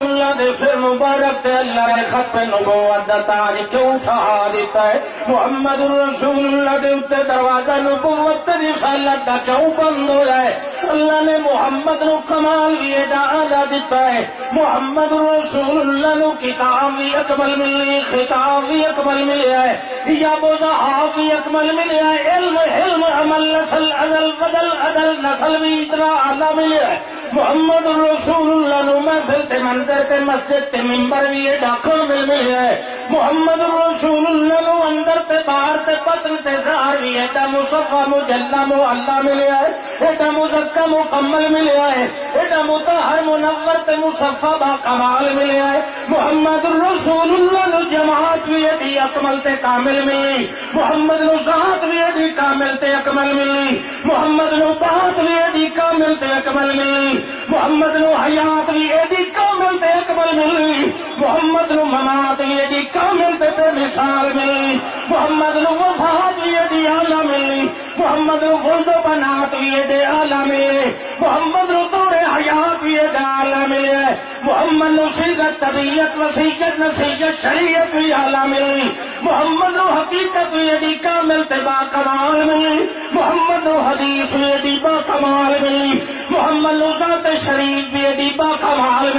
اللہ نے سر مبارک تے اللہ نے خط نبوت دا تاج کیوں اٹھا دیتا ہے۔ محمد الرسول اللہ دے اتے دروازہ نبوت رسالت دا کیوں بند ہو جائے اللہ نے محمد نو کمال بھی ایڈا آلہ دیتا ہے۔ محمد الرسول اللہ نو کتاب بھی اکمل ملی، خطاب بھی اکمل ملیا ہے۔ یا بوزہاب بھی اکمل ملیا ہے۔ علم علم، عمل، نسل عدل بدل، عدل، نسل بھی اتنا آلہ ملیا ہے۔ محمد الرسول اللہ نو محفل تے منظر تے مسجد تے ممبر بھی یہ ڈاکو مل مل ہے۔ محمد الرسول اللہ نو باہر تے پتر تے سہار بھی ایڈا مصفا مجلہ مو اللہ ملیا ہے ایڈا مزکہ مکمل ملیا ہے ایڈا متحر منور تے مصفا با کمال ملیا ہے محمد الرسول اللہ نو جماعت بھی ایڈی اکمل تے کامل ملی۔ محمد نو ذات بھی ایڈی کامل تے اکمل ملی۔ محمد نو بات بھی ایڈی کامل تے اکمل ملی۔ محمد نو حیات بھی ایڈی کامل تے اکمل ملی۔ محمد نو ممات بھی ایڈی کامل تے بے مثال ملی۔ محمد نو وفات بھی ایڈی آلہ ملی محمد نو غلد بنات بھی ایڈے آلہ ملے محمد نو دور حیات بھی ایڈے آلہ ملے محمد نو سیغت طبیعت وسیعت نصیحت، شریعت بھی آلہ ملی محمد نو حقیقت بھی ایڈی کامل تے با کمال محمد نو حدیث بھی ایڈی با کمال محمد نو ذات شریف بھی ایڈی با کمال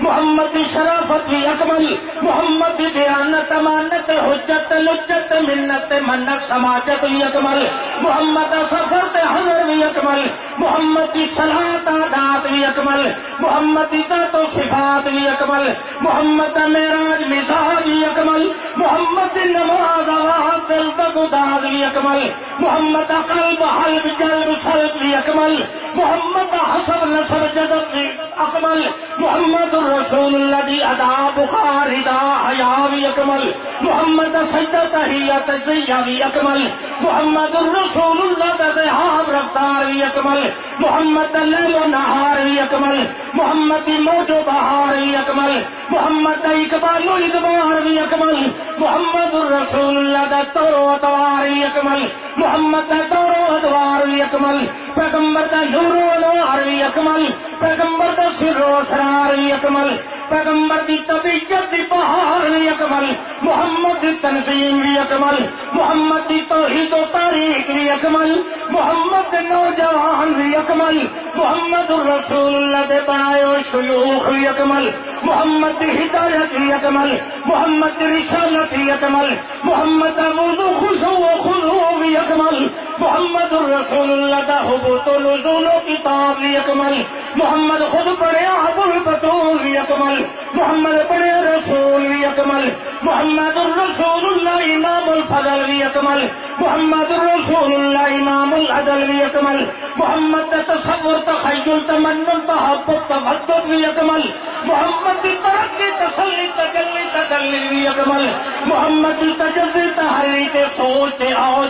محمد کی شرافت بھی اکمل، محمد کی دیانت امانت، حجت لجت منت منت، سماجت بھی اکمل محمد سفر تے حضر بھی اکمل محمد کی صلاحت عادات بھی اکمل محمد کی ذات و صفات بھی اکمل محمد کا معراج، مزاج بھی اکمل محمد کی نماز آواز دل تک اکمل، محمد قلب حلب جلب سلب بھی اکمل، محمد حسب نصب جذب بھی اکمل، محمد الرسول اللہ دی ادا بخار ہدا حیا بھی اکمل، محمد کا سجدہ تحیہ تجزیہ بھی اکمل، محمد الرسول اللہ کا ذہاب رفتار بھی اکمل، محمد لیل و نہار بھی اکمل، محمد موج و بہار بھی اکمل، محمد اقبال و ادبار بھی اکمل، محمد الرسول اللہ کا تو اتوار بھی اکمل، محمد کا دورو و ادوار بھی اکمل، پیغمبر کا نورو و انوار اکمل، پیغمبر کا سر و اسرار اکمل، پیغمبر دی طبیعت دی بہار بھی اکمل، محمد تنظیم بھی اکمل، محمد کی توحید و تاریخ بھی اکمل، محمد نوجوان بھی اکمل، محمد الرسول اللہ دے بنائے شیوخ بھی اکمل، محمد کی ہدایت بھی اکمل، محمد کی رسالت بھی اکمل، محمد کا وضو خوشو و خضو بھی اکمل محمد الرسول اللہ کا حبوت و نزول و کتاب بھی اکمل۔ محمد خود پڑھے ابو البطول بھی اکمل۔ محمد پڑھے رسول بھی اکمل۔ محمد الرسول اللہ امام الفضل بھی اکمل۔ محمد الرسول اللہ امام العدل بھی اکمل۔ محمد تصور، تخیل، تمنن، تحبت تبدد بھی اکمل۔ محمد اکمل۔ محمد کی تجزی تحری سوچ تے آؤ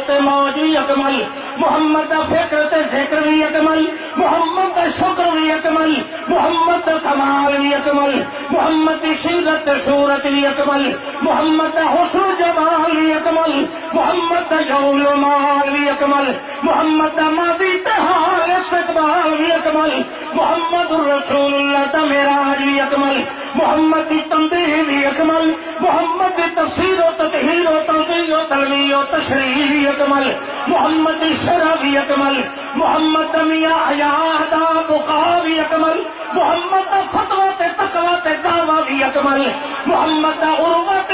اکمل۔ محمد فکر تے ذکر بھی اکمل۔ محمد شکر بھی اکمل۔ محمد کمال بھی اکمل۔ محمد کی سیرت صورت بھی اکمل۔ محمد حسن جمال بھی اکمل۔ محمد جول و مال بھی اکمل۔ محمد ماضی تے استقبال بھی اکمل۔ محمد الرسول اللہ کا میراج بھی اکمل۔ محمد کی تنبیہ اکمل، محمد کی تفسیر و تطہیر و تنظیم و تلوی و تشریح اکمل، محمد کی شرح بھی اکمل، محمد کا میاں حیات بقا بھی اکمل، محمد کا فتوا تے تقوا تے دعوا بھی اکمل، محمد کا عروت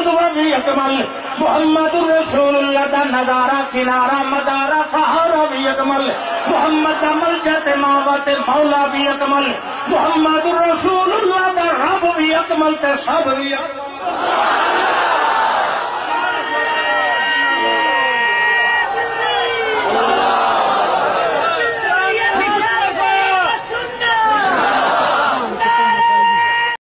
قدوہ بھی اکمل، محمد رسول اللہ دا نظارہ، کنارہ، مدارہ سہارا بھی اکمل۔ محمد دا ملجت ماوت، مولا بھی اکمل۔ محمد رسول اللہ دا رب بھی اکمل تے سب بھی اکمل۔